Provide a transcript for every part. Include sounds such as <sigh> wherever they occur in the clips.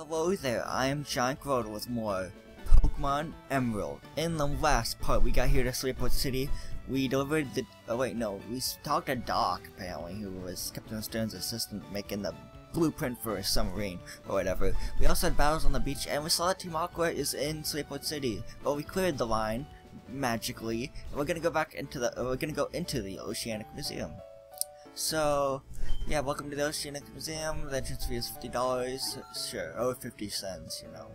Hello there, I am GiantGrotle with more Pokemon Emerald. In the last part we got here to Slateport City, we delivered the- oh wait no, we talked to Doc apparently, who was Captain Stern's assistant making the blueprint for a submarine or whatever. We also had battles on the beach and we saw that Team Aqua is in Slateport City, but we cleared the line magically and we're gonna go back into the- we're gonna go into the Oceanic Museum. So, yeah, welcome to the Oceanic Museum. The entrance fee is $50. Sure, or 50 cents, you know.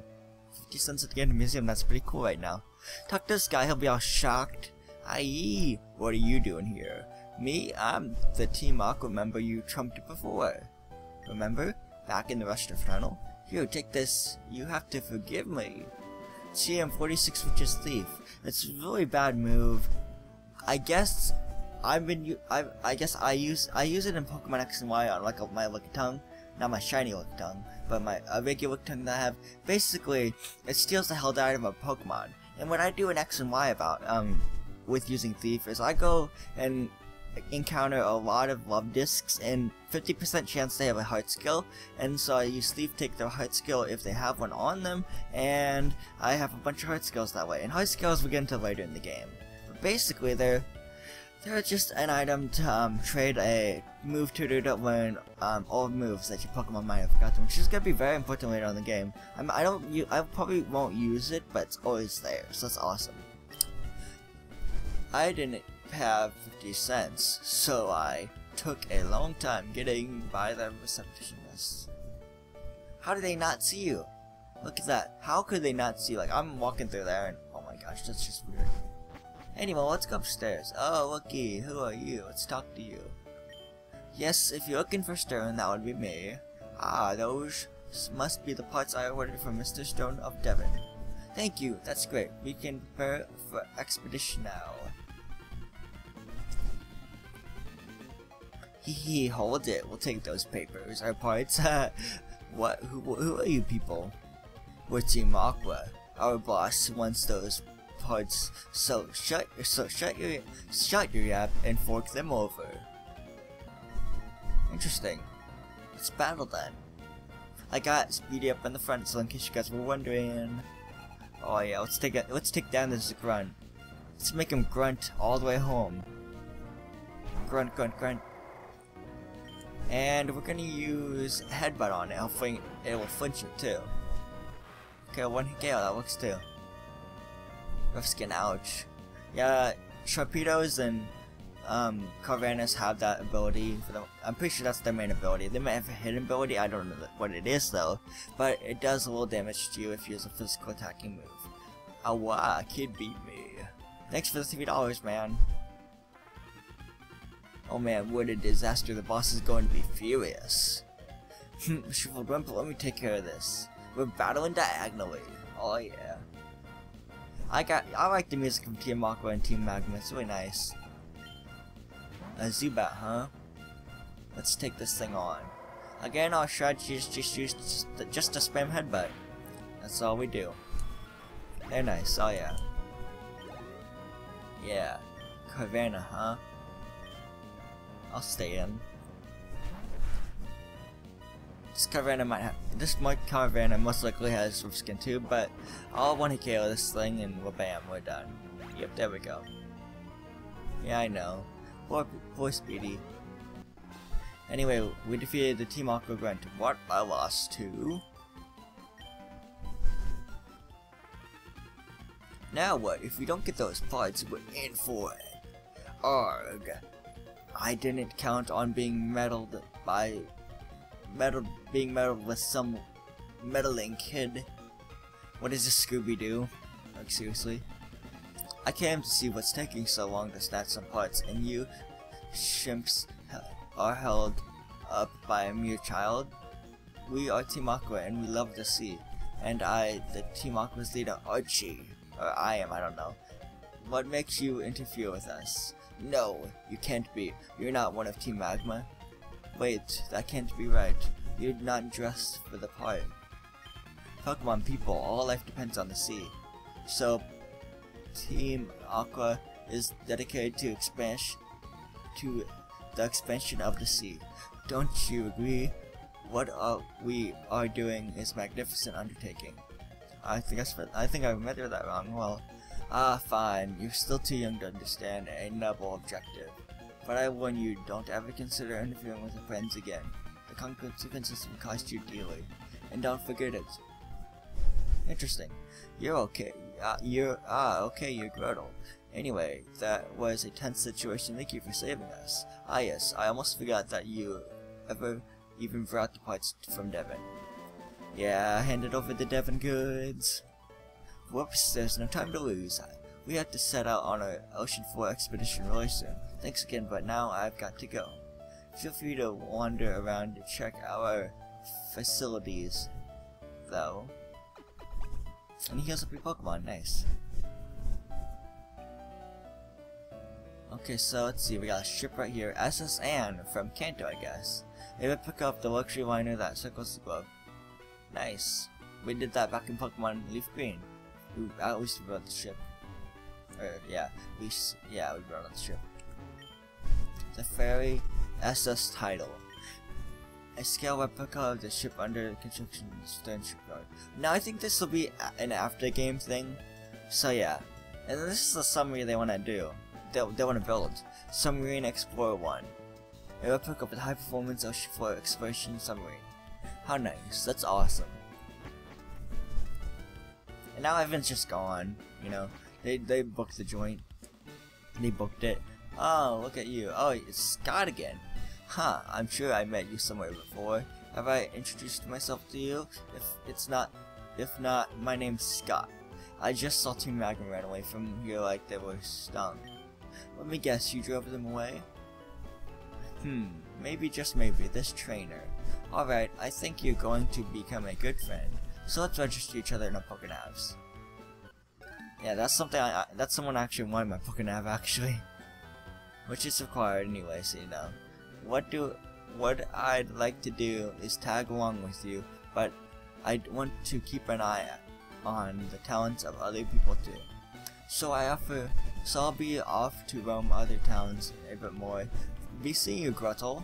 50 cents at the end of the museum, that's pretty cool right now. Talk to this guy, he'll be all shocked. Aye, what are you doing here? Me, I'm the Team Aqua member you trumped before. Remember? Back in the Rusturf Tunnel? Here, take this. You have to forgive me. TM46 Witch's Thief. It's a really bad move. I guess I've been I I guess I use I use it in Pokemon X and Y on like a, my Lickitung, not my shiny Lickitung, but my a regular Lickitung that I have. Basically, it steals the hell out of a Pokemon. And what I do in X and Y about um with using Thief is I go and encounter a lot of Luvdiscs and 50% chance they have a heart scale and so I use Thief take their heart scale if they have one on them and I have a bunch of heart scales that way and heart scales we get into later in the game but basically they're they're just an item to um, trade a move tutor to learn um, moves that your Pokemon might have forgotten, which is gonna be very important later on the game. I'm, I don't, I probably won't use it, but it's always there, so that's awesome. I didn't have 50 cents, so I took a long time getting by the receptionist. How did they not see you? Look at that. How could they not see? Like, I'm walking through there and, oh my gosh, that's just weird. Anyway, let's go upstairs. Oh, looky, who are you? Let's talk to you. Yes, if you're looking for Stern, that would be me. Ah, those must be the parts I ordered from Mr. Stone of Devon. Thank you, that's great. We can prepare for expedition now. Hee hee, hold it. We'll take those papers. Our parts. <laughs> what? Who, who are you people? We're Team Aqua. Our boss wants those parts. So shut. So shut your shut your yap and fork them over. Interesting. Let's battle then. I got Speedy up in the front, so in case you guys were wondering. Oh yeah, let's take it. Let's take down this grunt. Let's make him grunt all the way home. Grunt, grunt, grunt. And we're gonna use headbutt on it. Hopefully it will flinch it too. Okay, one KO, that works too. Rough skin, ouch. Yeah, Sharpedos and um, Carvanhas have that ability. The, I'm pretty sure that's their main ability. They might have a hidden ability, I don't know what it is though. But it does a little damage to you if you use a physical attacking move. Oh wow, kid beat me. Thanks for the $3, man. Oh man, what a disaster. The boss is going to be furious. <laughs> Shriveled Rumple, let me take care of this. We're battling diagonally. Oh yeah. I got I like the music from Team Aqua and Team Magma, it's really nice. A Zubat, huh? Let's take this thing on. Again, our strategy is just use just, just a spam headbutt. That's all we do. They're nice, oh yeah. Yeah. Carvanha, huh? I'll stay in. This might have this Carvanha most likely has Swift Skin too, but I'll one hit KO this thing and well bam, we're done. Yep, there we go. Yeah, I know. Poor, poor Speedy. Anyway, we defeated the Team Aqua Grunt. What? I lost two? Now what? If we don't get those parts, we're in for it. Arg. I didn't count on being meddled by meddled being meddled with some meddling kid. What is this Scooby Doo? Like seriously? I came to see what's taking so long to snatch some parts, and you shimps are held up by a mere child. We are Team Aqua, and we love the sea. And I, the Team Aqua's leader, Archie, or I am, I don't know. What makes you interfere with us? No, you can't be. You're not one of Team Magma. Wait, that can't be right. You're not dressed for the part. Pokemon people, all life depends on the sea. So, Team Aqua is dedicated to expansion to the expansion of the sea. Don't you agree? what uh, we are doing is magnificent undertaking. I think I, I think I remember that wrong. Well, ah, fine. You're still too young to understand a noble objective. But I warn you, don't ever consider interfering with your friends again. The consequences will cost you dearly. And don't forget it. Interesting. You're okay. Uh, you're, ah, okay, you're Grotle. Anyway, that was a tense situation. Thank you for saving us. Ah yes, I almost forgot that you ever even brought the parts from Devon. Yeah, handed over the Devon goods. Whoops, there's no time to lose. We have to set out on our Ocean 4 expedition really soon. Thanks again, but now I've got to go. Feel free to wander around to check our facilities, though. And he heals up your Pokemon, nice. Okay, so let's see, we got a ship right here, SS Anne from Kanto, I guess. It would pick up the luxury liner that circles the globe. Nice. We did that back in Pokemon Leaf Green. We, at least we brought the ship. Or, yeah, we, yeah, we brought the ship. The Fairy SS Tidal. A scale replica of the ship under construction in the Stern Shipyard. Now I think this will be an after game thing. So yeah. And this is the summary they want to do they, they want to build. Submarine Explorer 1. A replica of a high performance ocean floor exploration submarine. How nice, that's awesome. And now Evan's just gone, you know. They, they booked the joint. They booked it. Oh, look at you. Oh, it's Scott again. Huh, I'm sure I met you somewhere before. Have I introduced myself to you? If it's not, if not, my name's Scott. I just saw Team Magma ran away from here like they were stung. Let me guess, you drove them away? Hmm, maybe just maybe, this trainer. Alright, I think you're going to become a good friend. So let's register each other in a Pokénavs. Yeah, that's something I, that's someone actually wanted my Pokénav actually. Which is required anyway, so you know. What do, what I'd like to do is tag along with you, but I want to keep an eye on the talents of other people too. So I offer so I'll be off to roam other towns a bit more. Be seeing you, Grotle.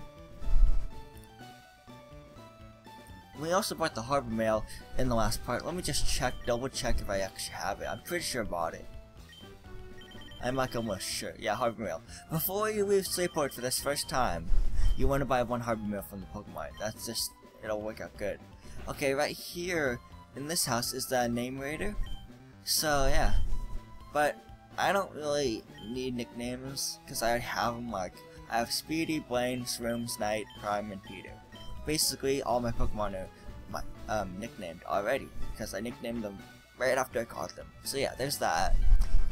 We also bought the harbor mail in the last part. Let me just check, double check if I actually have it. I'm pretty sure I bought it. I'm like almost sure. Yeah, harbor mail. Before you leave Slateport for this first time, you want to buy one harbor mail from the Pokemon. That's just, it'll work out good. Okay, right here in this house is the name rater. So yeah, but I don't really need nicknames because I have them. Like I have Speedy, Blaine, Shrooms, Knight, Prime, and Peter. Basically, all my Pokemon are my, um, nicknamed already because I nicknamed them right after I caught them. So yeah, there's that.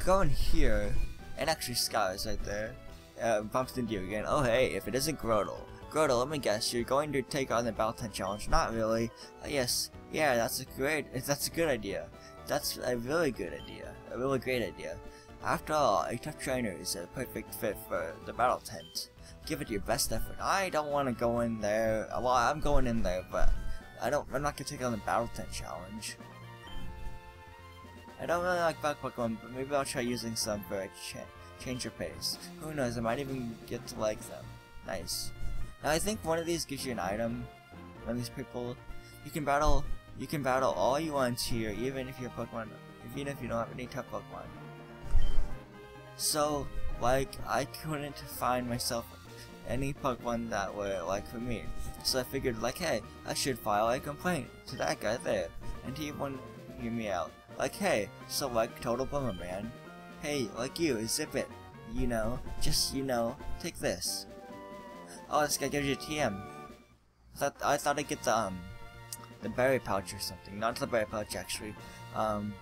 Go in here, and actually Sky is right there. Uh, bumps into you again. Oh hey, if it isn't Grotle. Grotle, let me guess, you're going to take on the Battle Tent Challenge. Not really. Uh, yes, yeah, that's a great, <laughs> that's a good idea. That's a really good idea. A really great idea. After all, a tough trainer is a perfect fit for the battle tent. Give it your best effort. I don't want to go in there. Well, I'm going in there, but I don't. I'm not gonna take on the battle tent challenge. I don't really like bug Pokemon, but maybe I'll try using some for a cha change of pace. Who knows? I might even get to like them. Nice. Now I think one of these gives you an item. One of these people, you can battle. You can battle all you want here, even if your Pokemon, even if you don't have any tough Pokemon. So, like, I couldn't find myself any Pokemon that were like for me. So I figured like, hey, I should file a complaint to that guy there. And he wouldn't hear me out. Like, hey, so like Total Bummer Man. Hey, like you, zip it. You know, just, you know, take this. Oh, this guy gives you a TM. I thought, I thought I'd get the, um, the berry pouch or something. Not the berry pouch, actually. Um,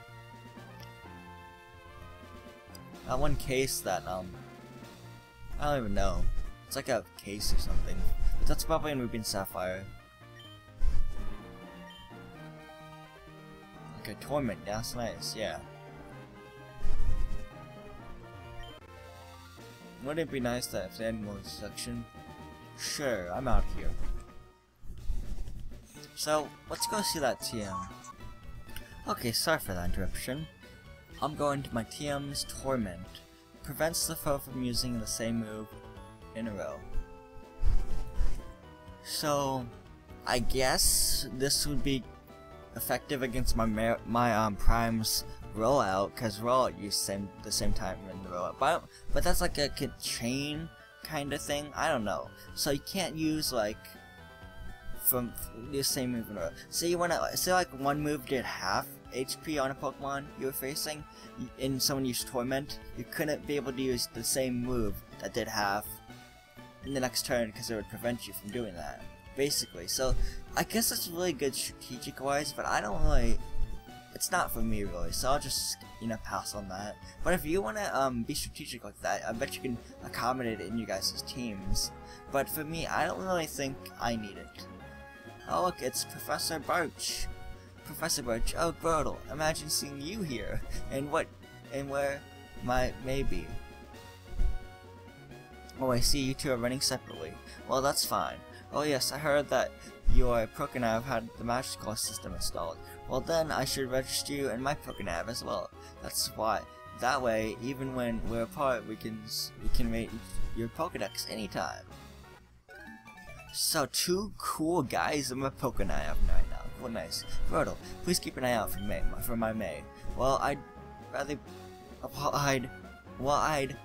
That one case that, um, I don't even know. It's like a case or something. But that's probably in Ruby and Sapphire. Like a torment, that's nice, yeah. Wouldn't it be nice that if the animal section? Sure, I'm out here. So, let's go see that TM. Okay, sorry for that interruption. I'm going to my TM's Torment. Prevents the foe from using the same move in a row. So, I guess this would be effective against my my um primes rollout because rollout use same the same time in the rollout. But but that's like a chain kind of thing? I don't know. So you can't use like from the same move in a row. Say you want to say like one move did half HP on a Pokemon you were facing and someone used Torment you couldn't be able to use the same move that did half in the next turn because it would prevent you from doing that basically. So I guess that's really good strategic wise, but I don't really. It's not for me really, so I'll just you know pass on that. But if you want to um, be strategic like that, I bet you can accommodate it in you guys' teams. But for me, I don't really think I need it. Oh look, it's Professor Birch. Professor Birch, oh Grotle, imagine seeing you here, and what, and where my, maybe. Oh, I see you two are running separately. Well, that's fine. Oh yes, I heard that your Pokenav had the Match Call system installed. Well then, I should register you in my Pokenav as well. That's why. That way, even when we're apart, we can we can rate your Pokedex anytime. So two cool guys in my Pokenav right now. Well, nice. Roto, please keep an eye out for May for my May. Well, I'd rather. Well, I'd.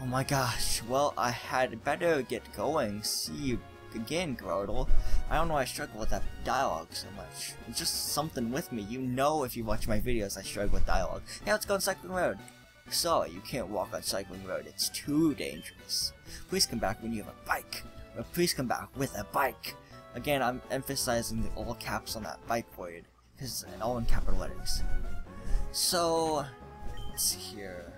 Oh my gosh. Well, I had better get going. See you again, Grotle. I don't know why I struggle with that dialogue so much. It's just something with me. You know if you watch my videos I struggle with dialogue. Yeah, let's go on Cycling Road. So, you can't walk on Cycling Road. It's too dangerous. Please come back when you have a bike. Or please come back with a bike. Again, I'm emphasizing the all caps on that bike word. Because it's all in capital letters. So, let's see here.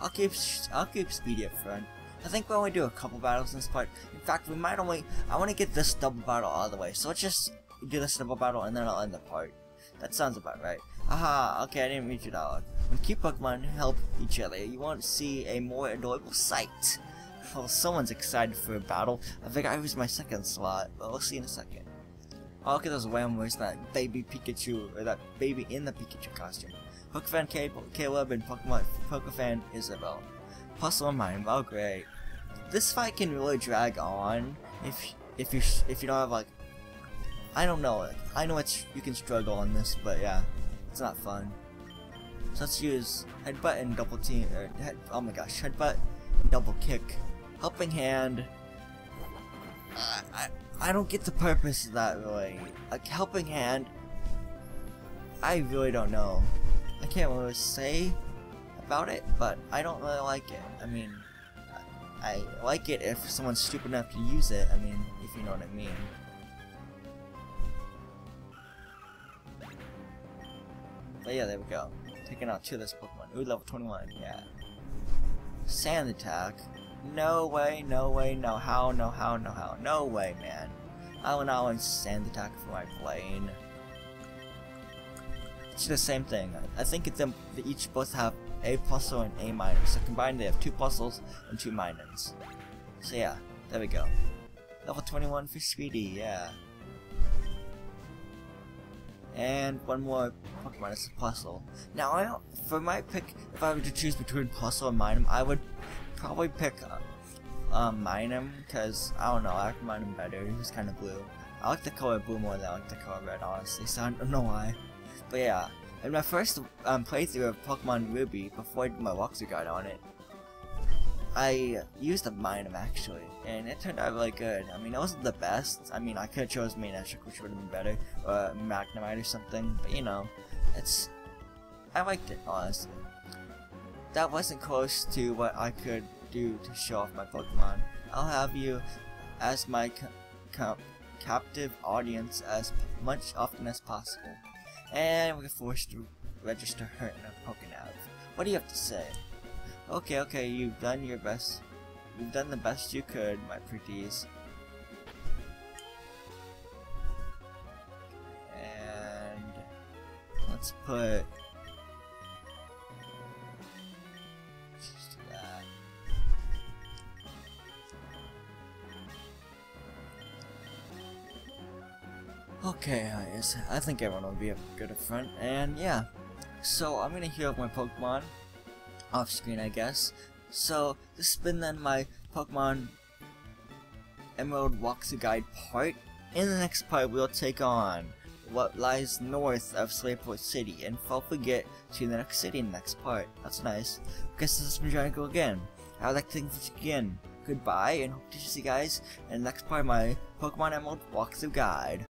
I'll keep, I'll keep Speedy up front. I think we only do a couple battles in this part. In fact, we might only... I want to get this double battle out of the way. So let's just do this double battle and then I'll end the part. That sounds about right. Aha, okay, I didn't read your dialogue. When cute Pokemon help each other, you won't see a more adorable sight. <laughs> Well, someone's excited for a battle. I think I was my second slot, but we'll see in a second. Oh, look at those whammies, that baby Pikachu, or that baby in the Pikachu costume. Pokefan Kaleb and Pokemon Pokefan Isabel. Puzzle Mime, oh great. This fight can really drag on if if you if you don't have like I don't know I know it's you can struggle on this but yeah it's not fun. So let's use headbutt and double team or head, oh my gosh headbutt double kick. Helping hand. Uh, I I don't get the purpose of that really. Like helping hand. I really don't know I can't really say about it but I don't really like it I mean I like it if someone's stupid enough to use it, I mean, if you know what I mean. But yeah, there we go. Taking out two of this Pokemon. Ooh, level 21, yeah. Sand attack. No way, no way, no how, no how, no how. No way, man. I will not want sand attack for my Blaine. It's the same thing. I think it's them they each both have a Plusle and A Minun. So combined they have two Plusles and two Minuns. So yeah, there we go. Level 21 for Speedy, yeah. And one more Pokemon is a Plusle. Now, I don't, for my pick, if I were to choose between Plusle and Minun, I would probably pick uh, um, Minun, because, I don't know, I like Minun better, he's kind of blue. I like the color blue more than I like the color red, honestly, so I don't know why. But yeah, in my first um, playthrough of Pokemon Ruby, before I did my walkthrough guide on it, I used a Minun actually, and it turned out really good. I mean, it wasn't the best. I mean, I could have chose Manectric, which would have been better, or Magnemite or something, but you know, it's... I liked it, honestly. That wasn't close to what I could do to show off my Pokemon. I'll have you as my captive audience as much often as possible. And we're forced to register her in a Pokénav. What do you have to say? Okay, okay, you've done your best. You've done the best you could, my pretties. And let's put Okay, I think everyone will be good up front, and yeah. So, I'm gonna heal up my Pokemon, off screen I guess. So, this has been then my Pokemon Emerald Walkthrough Guide part, In the next part, we'll take on what lies north of Slateport City, and I'll forget to the next city in the next part. That's nice. Guess this has been Janico again. I would like to thank you again. Goodbye, and hope to see you guys in the next part of my Pokemon Emerald walkthrough guide.